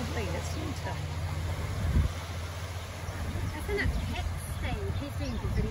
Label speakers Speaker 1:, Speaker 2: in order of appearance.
Speaker 1: lovely, isn't it? Isn't it? Thing. He seems to